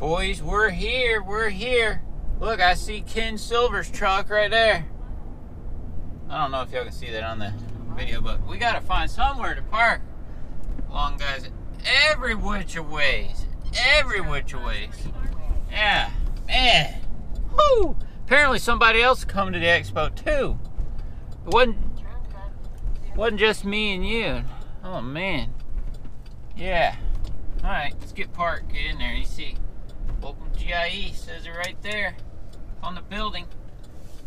Boys, we're here. We're here. Look, I see Ken Silver's truck right there. I don't know if y'all can see that on the video, but we gotta find somewhere to park. Long guys, every which a ways, every which a ways. Yeah, man. Whoo! Apparently somebody else coming to the expo too. It wasn't wasn't just me and you. Oh man. Yeah. All right, let's get parked. Get in there. You see, welcome GIE says it right there on the building.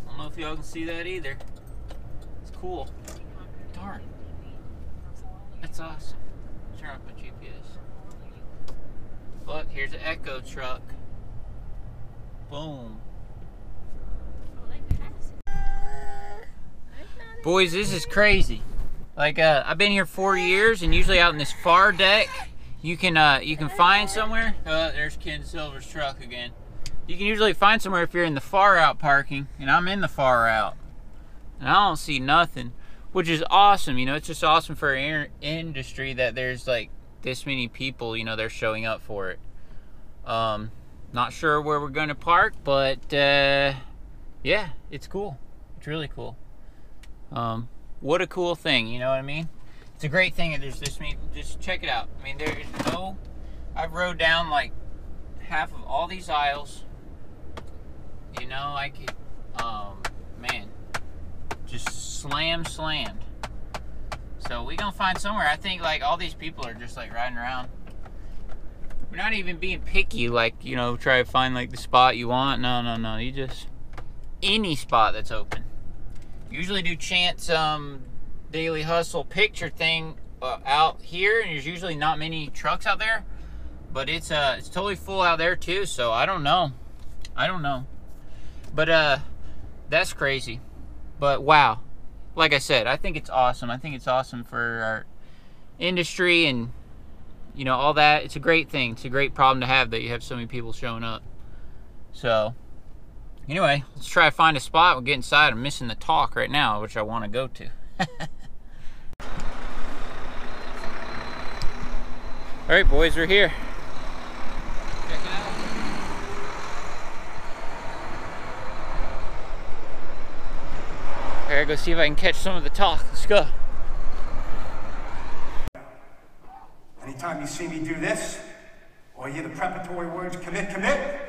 I don't know if y'all can see that either. It's cool. Darn. That's awesome. Turn off my GPS. Look, here's an Echo truck. Boom. Boys, this is crazy. Like, uh, I've been here four years, and usually out in this far deck, you can uh, you can find somewhere. Oh, there's Ken Silver's truck again. You can usually find somewhere if you're in the far out parking, and I'm in the far out, and I don't see nothing, which is awesome. You know, it's just awesome for our industry that there's like this many people. You know, they're showing up for it. Um, not sure where we're gonna park, but uh, yeah, it's cool. It's really cool. Um, what a cool thing, you know what I mean? It's a great thing there's this many. Just check it out. I mean, there's no. I've rode down like half of all these aisles. You know, I could, um, man, just slam slammed. So we gonna find somewhere. I think like all these people are just like riding around. We're not even being picky, like you know, try to find like the spot you want. No, no, no. You just any spot that's open usually do chance um, daily hustle picture thing uh, out here, and there's usually not many trucks out there, but it's uh it's totally full out there too. So I don't know, I don't know, but uh that's crazy. But wow, like I said, I think it's awesome. I think it's awesome for our industry and you know all that. It's a great thing. It's a great problem to have that you have so many people showing up. So Anyway, let's try to find a spot. We'll get inside. I'm missing the talk right now, which I want to go to. All right, boys, we're here. Check it out. I go see if I can catch some of the talk. Let's go. Anytime you see me do this, or hear the preparatory words, commit, commit,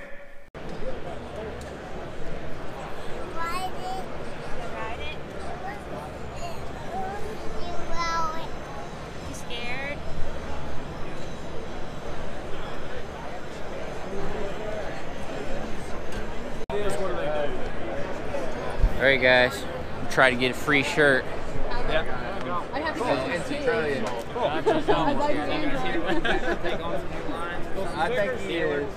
Right, guys. I'm trying to get a free shirt. Yeah. I have It's Australian. I think he is.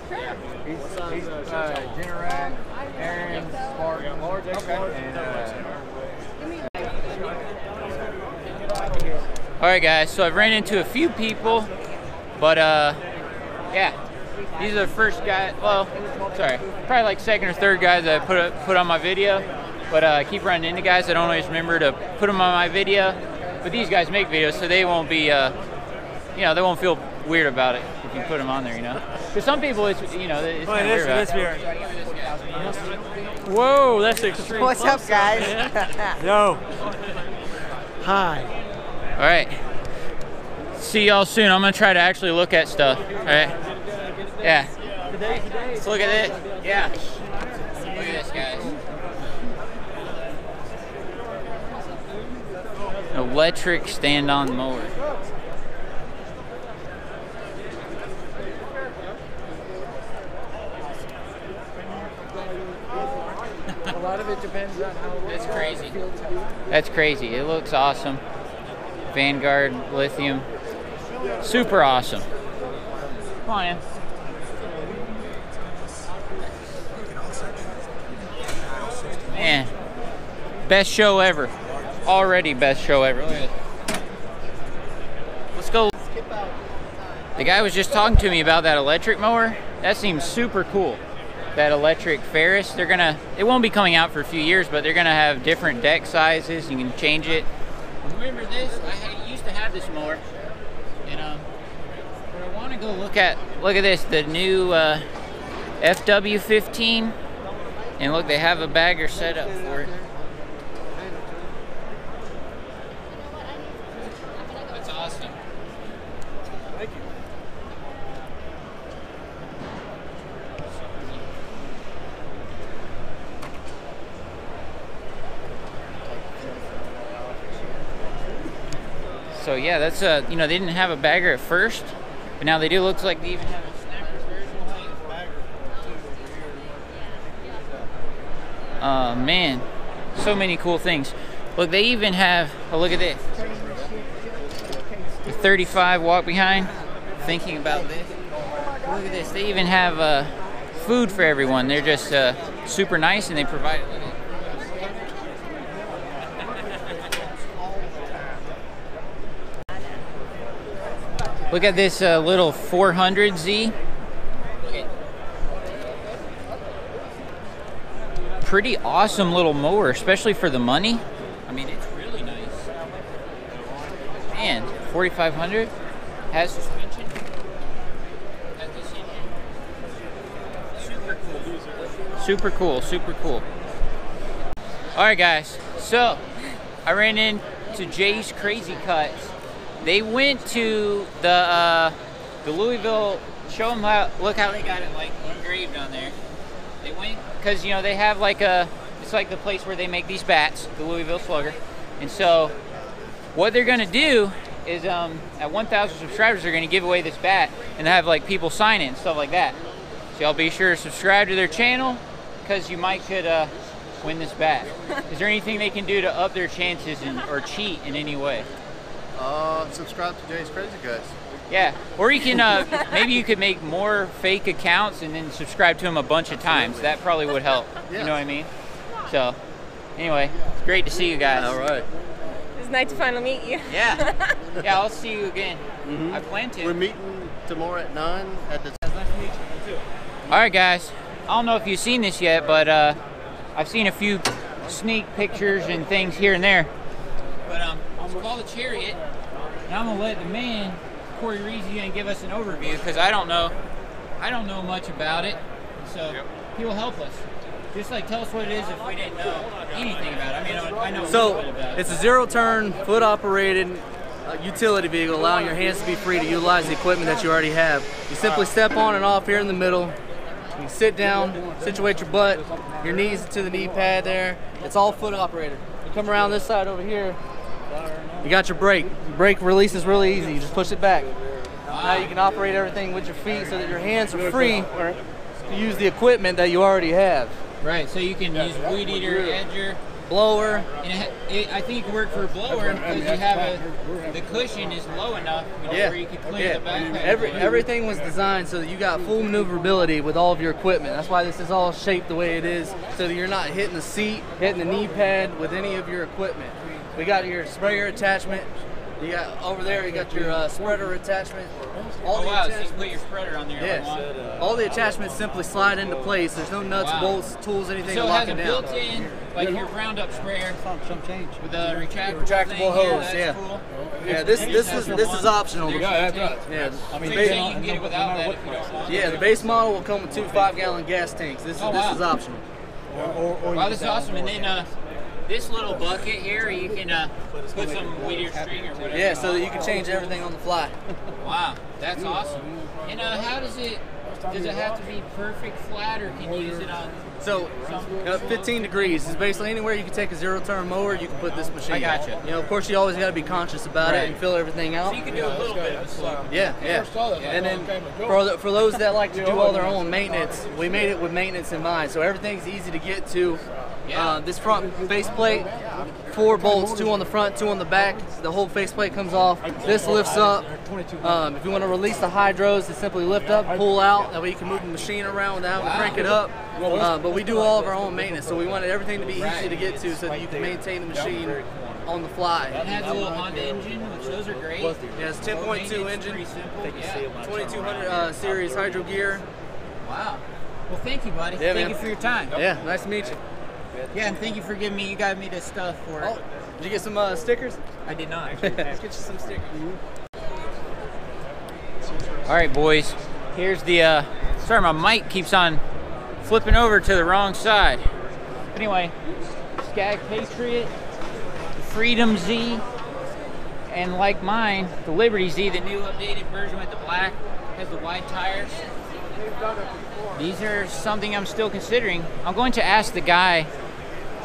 He's, he's uh, Generac, Aaron, Spartan, and uh, All right, guys. So I've ran into a few people, but uh, yeah, these are the first guys. Well, sorry, probably like second or third guys that I put put on my video. But uh, I keep running into guys. I don't always remember to put them on my video. But these guys make videos, so they won't be, uh, you know, they won't feel weird about it if you put them on there, you know. Because some people, it's you know, it's kind of weird. About it. Whoa, that's extreme. What's up, guys? Yo. Hi. All right. See y'all soon. I'm gonna try to actually look at stuff. All right. Yeah. Let's look at it. Yeah. Look at this, guys. Electric stand-on mower. A lot of it depends on how That's crazy. That's crazy. It looks awesome. Vanguard lithium. Super awesome. Come on in. Man. Best show ever. Already best show ever. Let's go. The guy was just talking to me about that electric mower. That seems super cool. That electric Ferris. They're gonna. It won't be coming out for a few years, but they're gonna have different deck sizes. You can change it. Remember this? I used to have this mower, and um, but I want to go look at. Look at this. The new. Uh, FW15. And look, they have a bagger set up for it. So yeah, that's a you know, they didn't have a bagger at first, but now they do. Looks like they even have a snapper's version. Uh, man, so many cool things. Look, they even have. Oh, look at this. The 35 walk behind. Thinking about this. Look at this. They even have uh, food for everyone. They're just uh, super nice, and they provide it. Look at- this uh, little 400Z. Pretty awesome little mower, especially for the money. I mean, it's really nice. And 4500 has suspension. Super cool. Super cool. Super cool. All right, guys. So I ran into Jay's Crazy Cuts. They went to the uh, the Louisville. Show them how. Look how they got it like engraved on there. They went because you know they have like a. It's like the place where they make these bats, the Louisville Slugger, and so what they're gonna do is um, at 1,000 subscribers they're gonna give away this bat and have like people sign it and stuff like that. So y'all be sure to subscribe to their channel because you might could uh, win this bat. is there anything they can do to up their chances and, or cheat in any way? Uh, subscribe to Jay's Crazy Cuts. Yeah, or you can uh, maybe you could make more fake accounts and then subscribe to them a bunch of times. That probably would help. You know what I mean? So, anyway, it's great to see you guys. All right. It's nice to finally meet you. Yeah, yeah, I'll see you again. I plan to. We're meeting tomorrow at 9 at the. It's nice to meet you too. All right, guys. I don't know if you've seen this yet, but uh, I've seen a few sneak pictures and things here and there. But it's called the Chariot, and I'm gonna let the man Corey Reezy gonna give us an overview because I don't know, I don't know much about it, so he will help us. Just like tell us what it is if we didn't know anything about it. I mean, I know- I know a So about it. it's a zero-turn, foot-operated uh, utility vehicle, allowing your hands to be free to utilize the equipment that you already have. You simply step on and off here in the middle. You sit down, situate your butt, your knees to the knee pad there. It's all foot-operated. You come around this side over here. You got your brake. Brake release is really easy. You just push it back. Now you can operate everything with your feet so that your hands are free to use the equipment that you already have. Right, so you can use weed eater, edger. Blower, And it, it, I think it can work for a blower because you have a the cushion is low enough you know, Yeah. where you can clear the backpack. Every, everything was designed so that you got full maneuverability with all of your equipment. That's why this is all shaped the way it is, so that you're not hitting the seat, hitting the knee pad with any of your equipment. We got your sprayer attachment. You got over there. You got your uh, spreader attachment. All Oh the wow, so you attachments- put your spreader on there. if you want. Yes. All the attachments simply slide into place. There's no nuts, Wow. bolts, tools, anything So to it lock has a it down. built-in, like your Roundup sprayer Some change. with a retractable, Retractable thing hose, that's yeah. Cool. Yeah, this this is this is optional. Yeah, Yeah, I mean, the so you can get it without that if you don't want. yeah, the base model will come with two five-gallon gas tanks. This is Oh, this is optional. Wow, this is awesome. And then uh, this little bucket here, you can uh, put some weed eater string or whatever. Yeah, so that you can change everything on the fly. Wow, that's awesome. And uh, how does it? Does it have to be perfect flat, or can you use it on? So, uh, 15 degrees is basically anywhere you can take a zero-turn mower, you can put this machine. I gotcha. You know, of course, you always got to be conscious about Right. it and fill everything out. So you can do a little bit of a slope. Yeah, yeah. And then for, the, for those that like to do all their own maintenance, we made it with maintenance in mind. So everything's easy to get to. Yeah. Uh, this front faceplate, four bolts, two on the front, two on the back. The whole faceplate comes off. This lifts up. Um, if you want to release the hydros, they simply lift up, pull out. That way you can move the machine around without having to crank it up. Uh, but we do all of our own maintenance, so we wanted everything to be easy to get to so that you can maintain the machine on the fly. It has a little Honda engine, which those are great. Yeah, it's 10.2 engine, Pretty simple. Yeah. 2200 uh, series hydro gear. Wow. Well, thank you, buddy. Yeah, thank man. you for your time. Yeah, nice to meet you. Yeah, and thank you for giving me. You got me this stuff for. Oh, did you get some uh, stickers? I did not. Let's get you some stickers. All right, boys. Here's the uh, Sorry, my mic keeps on flipping over to the wrong side. Anyway, Skag Patriot, Freedom Z, and like mine, the Liberty Z, the new updated version with the black, has the wide tires. These are something I'm still considering. I'm going to ask the guy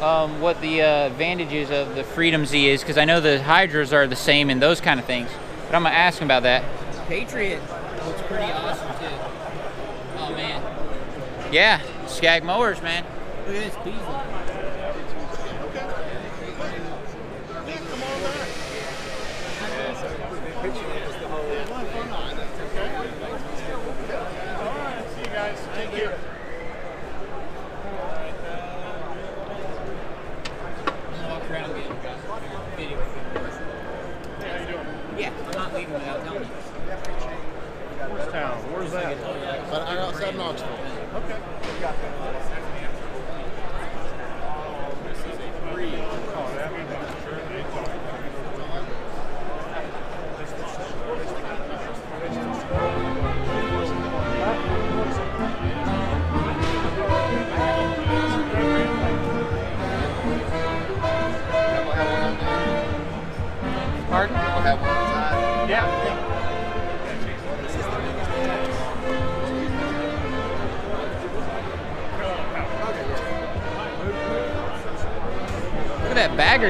um, what the uh, advantages of the Freedom Z is because I know the hydros are the same and those kind of things. But I'm gonna ask him about that. Patriot looks pretty awesome too. Oh man. Yeah, Skag mowers, man. Look at this Beasley. Walk around and get a video. Yeah, I'm not leaving without telling you. Town. Where's that? But I outside Knoxville. Pardon?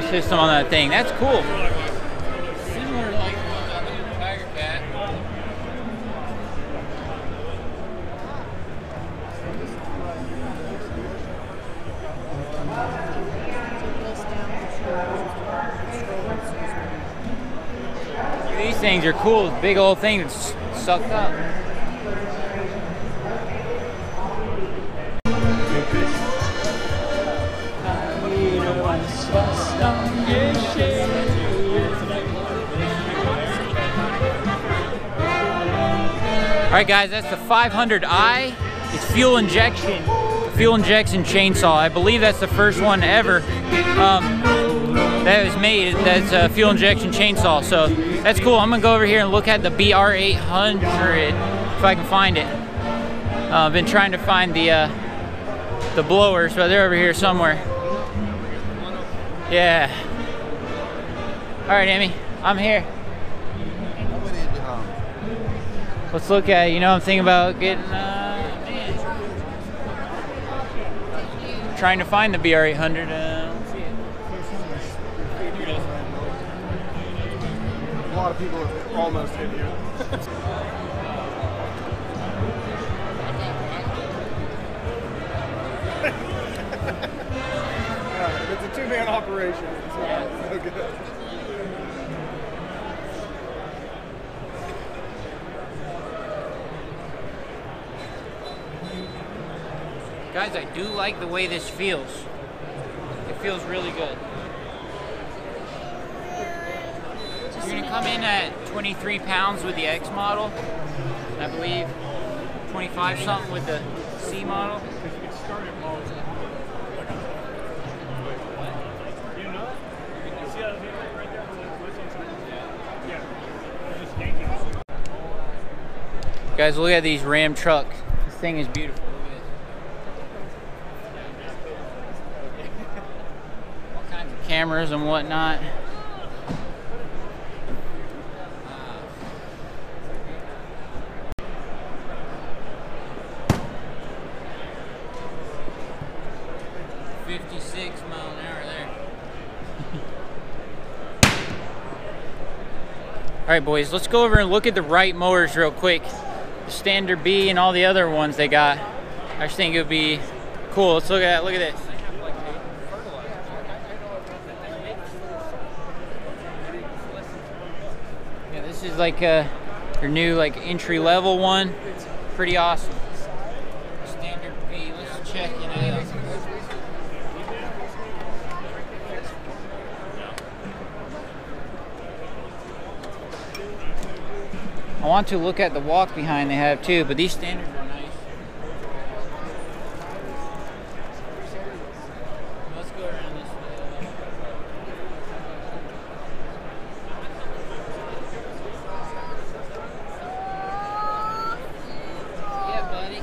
System on that thing. That's cool. These things are cool. Big old thing that's sucked up. All right, guys, that's the 500i. It's fuel injection, fuel injection chainsaw. I believe that's the first one ever um, that was made. That's a fuel injection chainsaw. So that's cool. I'm gonna go over here and look at the BR800 if I can find it. Uh, I've been trying to find the uh, the blowers, but they're over here somewhere. Yeah. All right, Amy, I'm here. Let's look at. You know, I'm thinking about getting, uh, trying to find the BR800. Uh. A lot of people have almost hit you. Yeah, it's a two-man operation. So good. Guys, I do like the way this feels. It feels really good. You're gonna come in at 23 pounds with the X model, I believe 25 something with the C model. Guys, look at these Ram trucks. This thing is beautiful. Look at this. All kinds of cameras and whatnot. Fifty-six mile an hour there. All right, boys, let's go over and look at the Wright mowers real quick. The Stander B and all the other ones they got. I just think it would be cool. Let's look at that. Look at this. Yeah, this is like a, your new like entry level one. Pretty awesome. Stander. Let's check it out. I want to look at the walk behind they have too, but these Standers are nice. Let's go around this way. Yeah, buddy.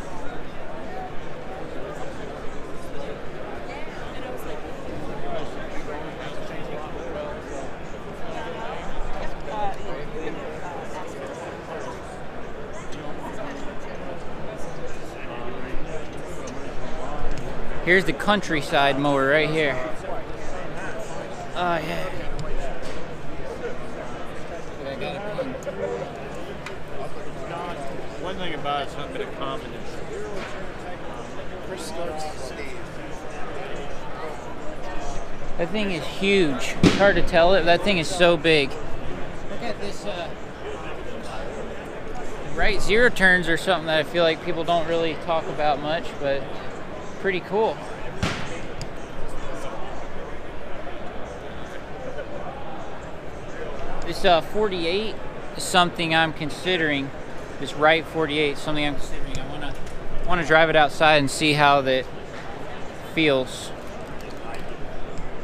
Here's the countryside mower right here. Oh yeah. One thing about it's not been a common That thing is huge. It's hard to tell it. That thing is so big. Look at this. Uh, Wright zero turns are something that I feel like people don't really talk about much, but pretty cool. This uh, 48 is something I'm considering. This Wright 48 is something I'm considering. I wanna wanna drive it outside and see how that feels.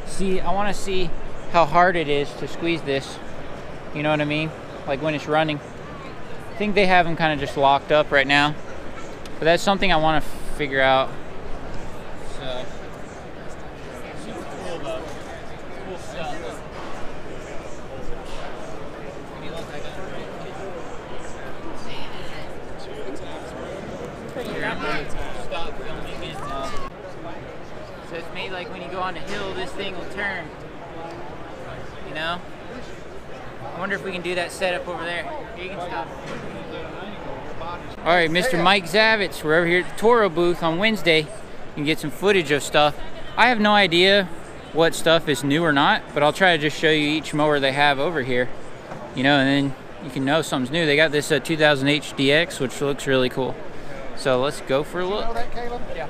See, I wanna see how hard it is to squeeze this. You know what I mean? Like when it's running. I think they have them kind of just locked up right now. But that's something I want to figure out. So, super cool though. Cool stuff. Pretty look, I got it right. Here, I'm gonna stop filming it. Uh, so it's made like when you go on a hill, this thing will turn. You know? I wonder if we can do that setup over there. Here, you can stop. All right, Mr. Mike Zavitz, we're over here at the Toro booth on Wednesday. You can get some footage of stuff. I have no idea what stuff is new or not, but I'll try to just show you each mower they have over here. You know, and then you can know something's new. They got this uh, 2000 HDX, which looks really cool. So let's go for a look. Yeah.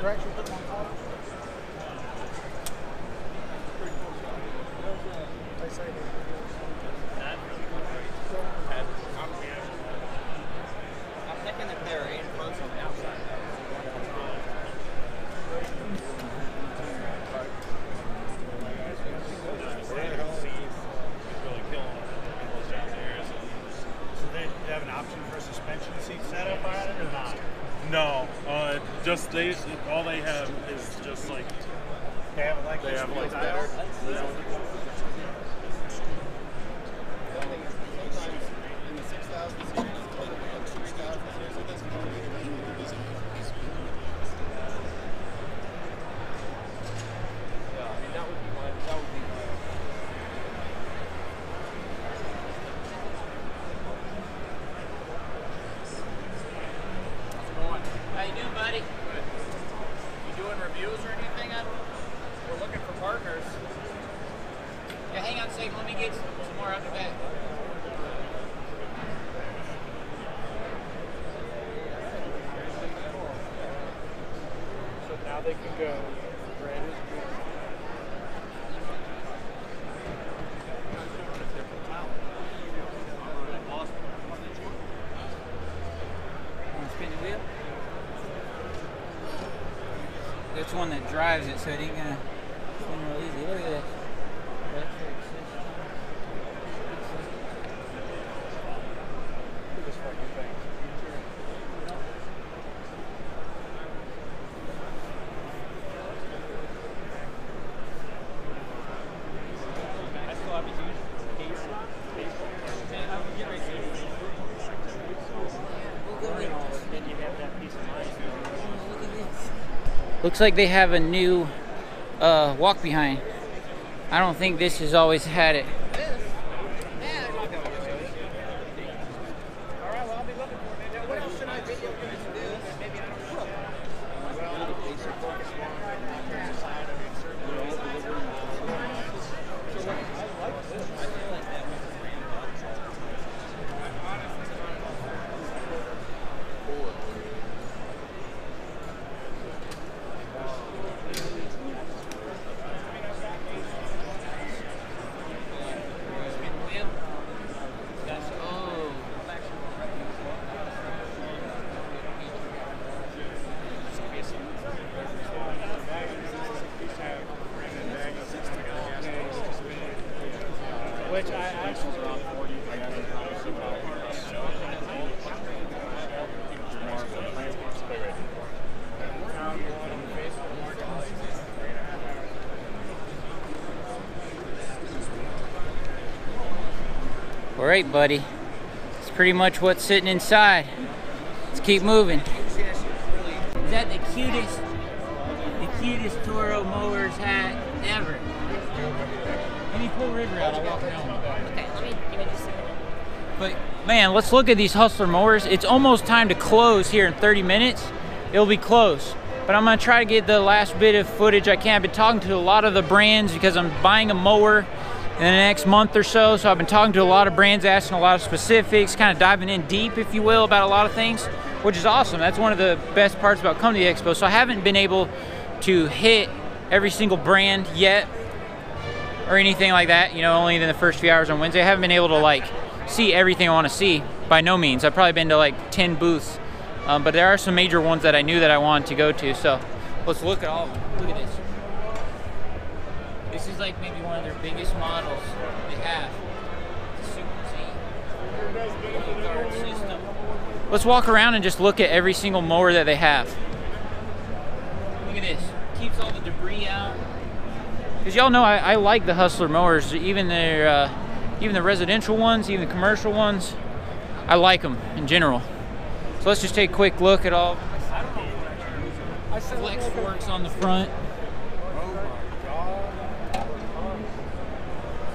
I'm thinking if they're in close on the outside. So they have an option for suspension seat setup on it or not? No, uh, just they. All they have is just like they have like they have like that. How you doing, buddy? You doing reviews or anything? I'm, we're looking for partners. Yeah, hang on a second. Let me get some, some more out the back. So now they can go. Brandon. Want to spin the wheel? That's one that drives it, so it ain't gonna spin real easy. Look at that. Electric system. Look at this fucking thing. Looks like they have a new uh, walk behind. I don't think this has always had it. Which I actually. All right, buddy. It's pretty much what's sitting inside. Let's keep moving. Is that the cutest the cutest Toro mowers hat ever. Let me pull River out. I'll walk around. Okay, let me give me just a minute. But man, let's look at these Hustler mowers. It's almost time to close here in 30 minutes. It'll be close. But I'm gonna try to get the last bit of footage I can. I've been talking to a lot of the brands because I'm buying a mower in the next month or so. So I've been talking to a lot of brands, asking a lot of specifics, kind of diving in deep, if you will, about a lot of things, which is awesome. That's one of the best parts about coming to the expo. So I haven't been able to hit every single brand yet or anything like that. You know, only in the first few hours on Wednesday. I haven't been able to like see everything I want to see by no means. I've probably been to like 10 booths, um, but there are some major ones that I knew that I wanted to go to. So let's look at all of them. Look at this. This is like maybe one of their biggest models they have. It's Super Z. System. Let's walk around and just look at every single mower that they have. Look at this. Keeps all the debris out. Because y'all know I, I like the Hustler mowers, even their, uh, even the residential ones, even the commercial ones. I like them in general. So let's just take a quick look at all. Flex forks on the front.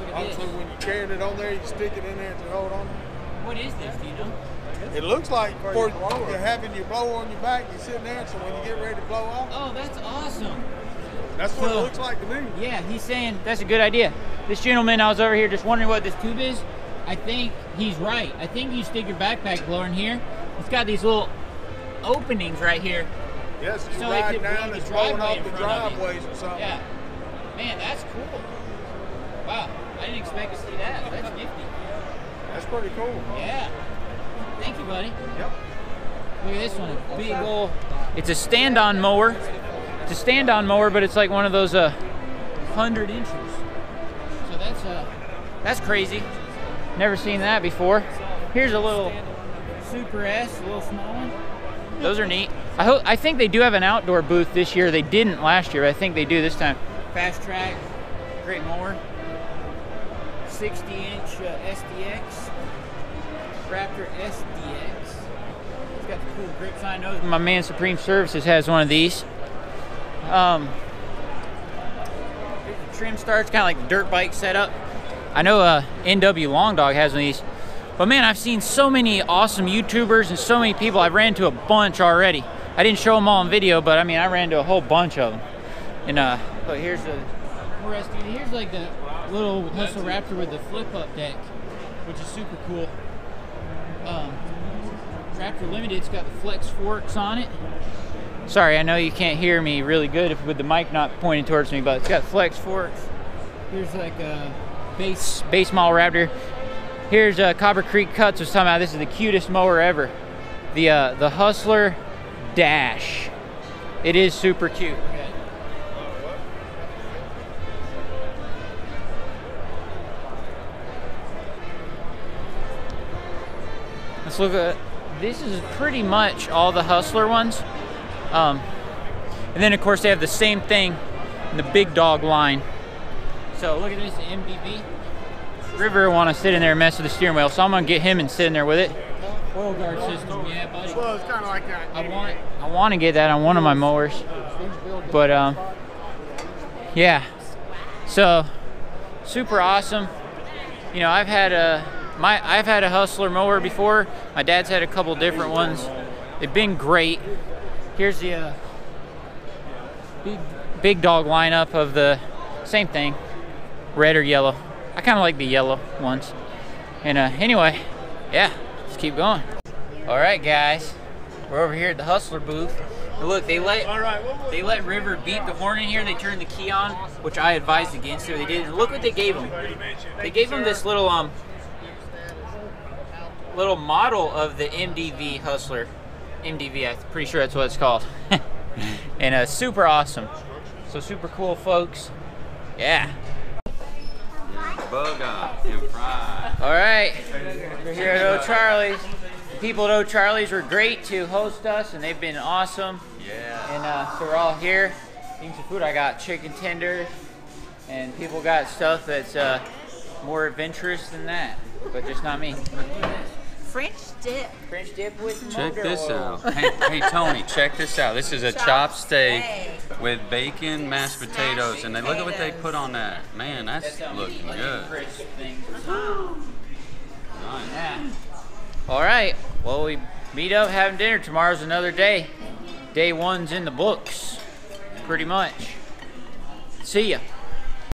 Look at Also, this. when you're carrying it on there, you stick it in there to hold on. What is this? Do you know? It looks like for you're having your blower on your back, you're sitting there, so when you get ready to blow off, Oh, that's awesome. that's what So- it looks like to me. Yeah, he's saying that's a good idea. This gentleman, I was over here just wondering what this tube is. I think he's right. I think you stick your backpack blower in here. It's got these little openings right here. Yes, you So it ride could down, blow it's blowing off the front of driveways or something. Yeah. Man, that's cool. Wow, I didn't expect to see that. That's nifty. That's pretty cool. Yeah. Thank you, buddy. Yep. Look at this one, a big ol' It's a stand-on mower. It's a stand-on mower, but it's like one of those uh, hundred inches. So that's uh, that's crazy. Never seen that before. Here's a little Super S, a little small one. Those are neat. I hope. I think they do have an outdoor booth this year. They didn't last year. but I think they do this time. FasTrak, great mower. 60 inch uh, SDX. Raptor SDX. It's got the cool grip sign. Knows my man Supreme Services has one of these. Um, the trim starts kind of like dirt bike setup. I know uh, NW Long Dog has one of these, but man, I've seen so many awesome YouTubers and so many people. I've ran into a bunch already. I didn't show them all on video, but I mean, I ran into a whole bunch of them. And uh, look, here's the SDV. Here's like the little Hustle Raptor with the flip up deck, which is super cool. Um, Raptor Limited, it's got the flex forks on it. Sorry, I know you can't hear me really good if, with the mic not pointing towards me, but it's got flex forks. Here's like a base base model Raptor. Here's uh, Copper Creek Cuts was talking about. This is the cutest mower ever. The uh, the Hustler Dash. It is super cute. Look at this is pretty much all the Hustler ones. Um, and then of course they have the same thing in the big dog line. So look at this MDV. River want to sit in there and mess with the steering wheel, so I'm gonna get him and sit in there with it. Oil guard system, yeah, buddy. Well, it's kind of like that. I want I want to get that on one of my mowers, but um, yeah. So super awesome. You know, I've had a my I've had a Hustler mower before. My dad's had a couple different ones. They've been great. Here's the uh, big big dog lineup of the same thing, red or yellow. I kind of like the yellow ones. And uh, anyway, yeah, let's keep going. All right, guys, we're over here at the Hustler booth. Look, they let they let River beat the horn in here. They turned the key on, which I advised against. So they did. And look what they gave him. They gave him this little um little model of the MDV Hustler. MDV, I'm pretty sure that's what it's called. and uh, super awesome. So super cool, folks. Yeah. Boga and fry. All right, we're here at O'Charlie's. The people at O'Charlie's were great to host us, and they've been awesome. Yeah. And uh, so we're all here eating some food. I got chicken tenders, and people got stuff that's uh, more adventurous than that, but just not me. French dip. French dip with Check this oil. out. Hey, hey, Tony, check this out. This is a Chopped chopped steak steak. with bacon, mashed Smashed potatoes, and then look at what they put on that. Man, that's That's looking good. Nice. Yeah. All right. Well, we meet up having dinner. Tomorrow's another day. Day one's in the books, pretty much. See ya.